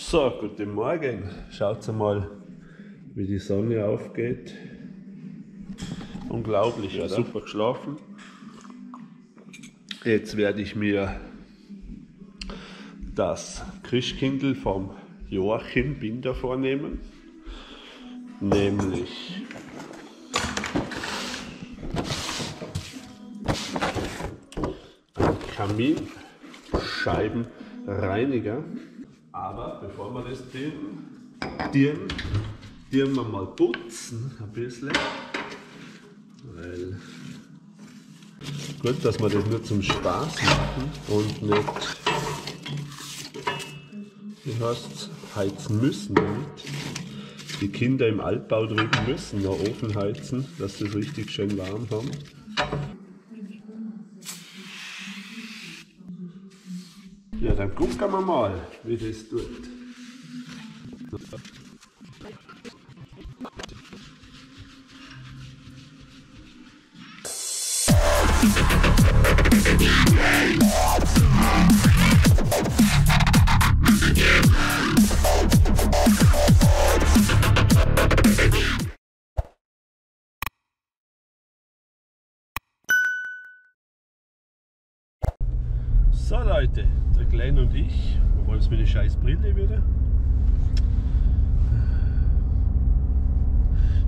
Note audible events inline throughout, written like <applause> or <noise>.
So, guten Morgen. Schaut mal, wie die Sonne aufgeht. Unglaublich, ja, super geschlafen. Jetzt werde ich mir das Christkindl vom Joachim Binder vornehmen. Nämlich Kaminscheibenreiniger. Aber bevor wir das tun, tun, tun wir mal putzen ein bisschen. Weil gut, dass wir das nur zum Spaß machen und nicht, wie heißt heizen müssen damit. Die Kinder im Altbau drüben müssen noch Ofen heizen, dass sie es richtig schön warm haben. Ja, dann gucken wir mal, wie das tut. So Leute, der Glenn und ich, wo wollen es mit der scheiß Brille wieder?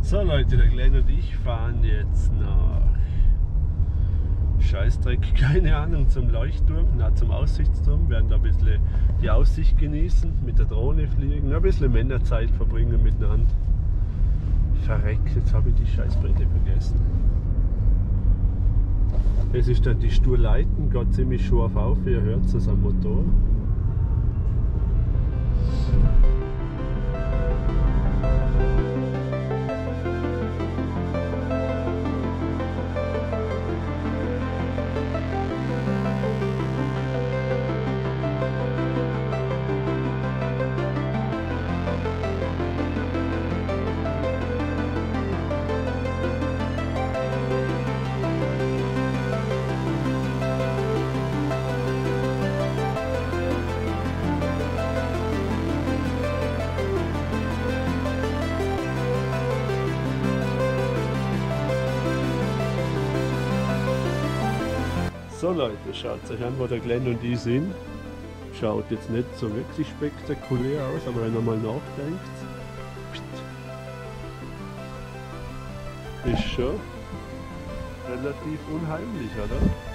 So Leute, der Glenn und ich fahren jetzt nach Scheißdreck, <laughs> keine Ahnung, zum Leuchtturm, na, zum Aussichtsturm, werden da ein bisschen die Aussicht genießen, mit der Drohne fliegen, ein bisschen Männerzeit verbringen miteinander. Verreckt, jetzt habe ich die Scheißbrille vergessen. Es ist dann die Sturleiten, geht ziemlich scharf auf, ihr hört es am Motor. So Leute, schaut euch an, wo der Glenn und ich sind. Schaut jetzt nicht so wirklich spektakulär aus, aber wenn ihr mal nachdenkt, ist schon relativ unheimlich, oder?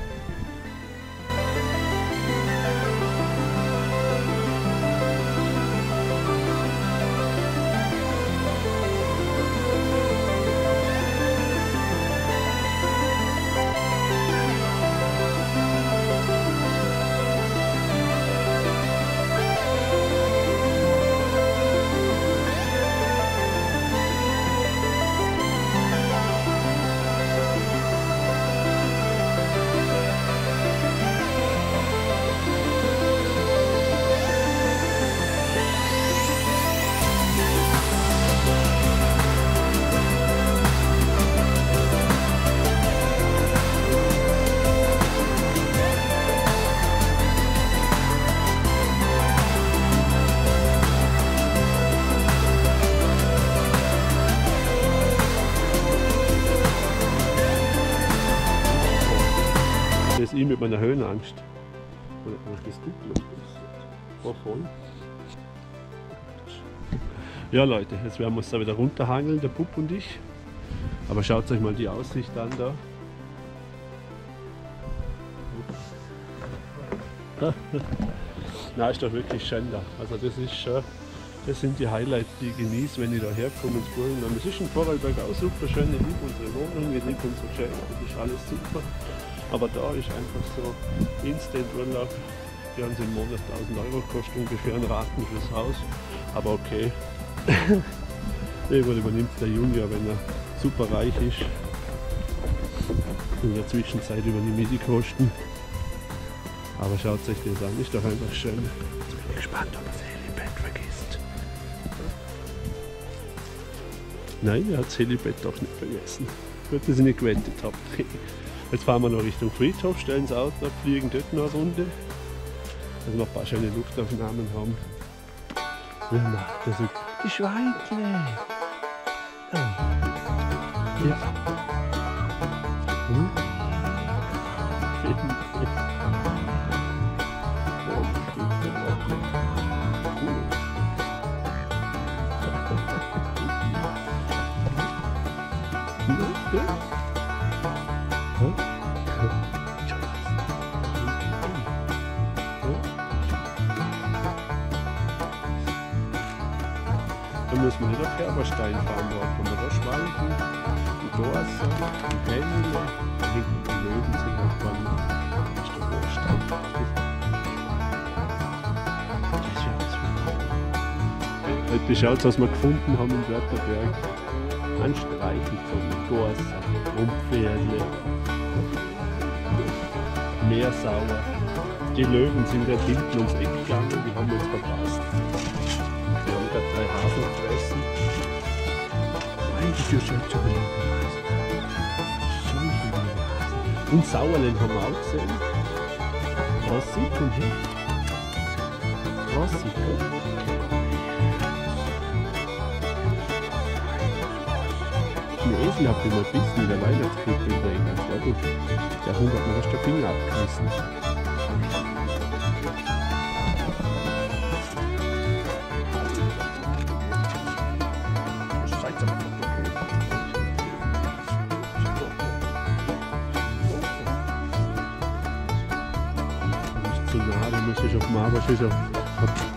Ich mit meiner Höhenangst. Oder kann ich das War voll. Ja Leute, jetzt werden wir uns da wieder runterhangeln, der Bub und ich. Aber schaut euch mal die Aussicht an da. Na, ist doch wirklich schön da. Also das ist schon, das sind die Highlights, die ich genieße, wenn ich da herkomme ins Burgenland. Es ist in Vorarlberg auch super schön, ich liebe unsere Wohnung, ich liebe unsere Geschäfte, das ist alles super. Aber da ist einfach so Instant Urlaub. Die haben im Monat 1000 Euro kostet ungefähr ein Raten fürs Haus. Aber okay. <laughs> Irgendwann übernimmt der Junior, wenn er super reich ist. In der Zwischenzeit übernehme ich die Kosten. Aber schaut euch das an, ist doch einfach schön. Jetzt bin ich gespannt, ob er das Helipad vergisst. Nein, er hat das Helipad doch nicht vergessen. Gut, dass ich nicht gewettet habe. <laughs> Jetzt fahren wir noch Richtung Friedhof, stellen das Auto ab, fliegen dort noch eine Runde. Also noch ein paar schöne Luftaufnahmen haben. Wer macht das? Die Schweinkle. Ja. Ja. Hm? <laughs> Da muss man nicht auf Herberstein fahren, dort kann man da schwanken, die Dorse, die Pendel, da hinten die Löwen sind beim das ist der Vorstand. Das ist ja was für Heute schaut was wir gefunden haben im Wörterberg. Ein Streifen von Dorse, Rumpferdle, Meersauer. Die Löwen sind gerade hinten ums Eck gegangen, die haben uns verpasst. Wir haben gerade drei Hasen gefressen. Ist jetzt schon wieder Hasen. So viele Hasen. Und Sauerland haben wir auch gesehen. Rossi, komm her. Rossi, komm. Den Esel habt ihr mal ein bisschen in der Weihnachtskrippe übrigens. Ja gut, der Hund hat mir fast den Finger abgerissen. Stunde habe, möchte ich auf dem Arbeitsschicht auf, auf